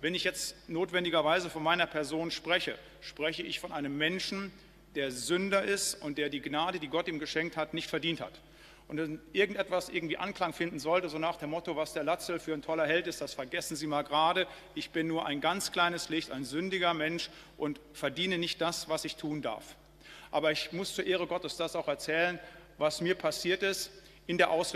wenn ich jetzt notwendigerweise von meiner Person spreche, spreche ich von einem Menschen, der Sünder ist und der die Gnade, die Gott ihm geschenkt hat, nicht verdient hat. Und wenn irgendetwas irgendwie Anklang finden sollte, so nach dem Motto, was der Latzel für ein toller Held ist, das vergessen Sie mal gerade. Ich bin nur ein ganz kleines Licht, ein sündiger Mensch und verdiene nicht das, was ich tun darf. Aber ich muss zur Ehre Gottes das auch erzählen, was mir passiert ist in der Ausrichtung